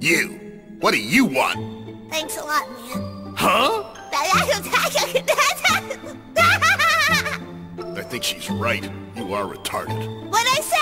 You. What do you want? Thanks a lot, man. Huh? I think she's right. You are retarded. What I say?